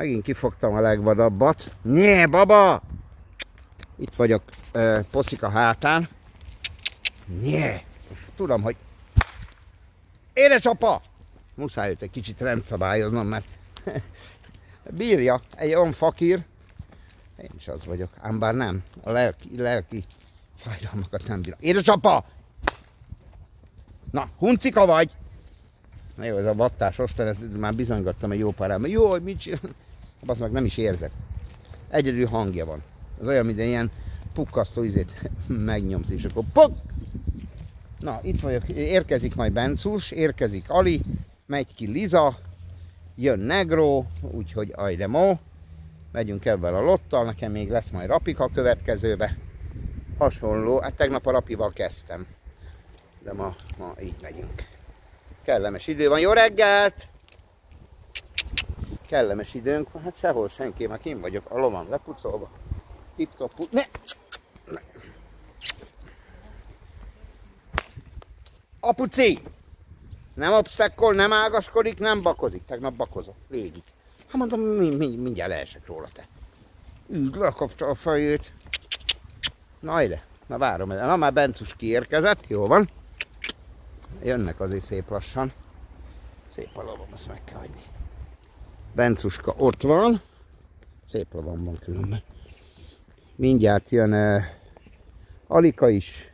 Megint kifogtam a legvadabbat. Nyé, baba! Itt vagyok uh, poszika hátán. Nyé! Tudom, hogy... Édesapa! Muszáj őt egy kicsit rendszabályoznom, mert bírja. Egy olyan fakír. Én is az vagyok. Ám bár nem. A lelki, lelki fájdalmakat nem bírom. Édesapa! Na, huncika vagy! Na jó, ez a vattás osten, ezt már bizonygattam egy jó párám. Jó, hogy mit csinál? Azt meg nem is érzek. Egyedül hangja van. Az olyan, mint ilyen pukkasztó izét megnyomsz, és akkor pok! Na, itt vagyok, érkezik majd Bencus, érkezik Ali, megy ki Liza, jön Negro, úgyhogy ajdemo. Megyünk ebben a lottal, nekem még lesz majd Rapika a következőbe. Hasonló, hát tegnap a Rapival kezdtem. De ma, ma így megyünk. Kellemes idő van, jó reggelt! Kellemes időnk van, hát sehol senki, már kim vagyok, a lovam lepucolva. Tip-top, ne! ne! Apuci! Nem obszekkol, nem ágaskodik, nem bakozik. Tegnap bakozott, végig. Hát mondom, mi, mi, mindjárt leesek róla te. Úgy lekapta a fejét. Na ide, na várom. Na már Bencus kiérkezett, jó van. Jönnek azért szép lassan. Szép a lavom, azt meg kell hagyni. Bencuska ott van. Szép lavom van különben. Mindjárt jön uh, Alika is.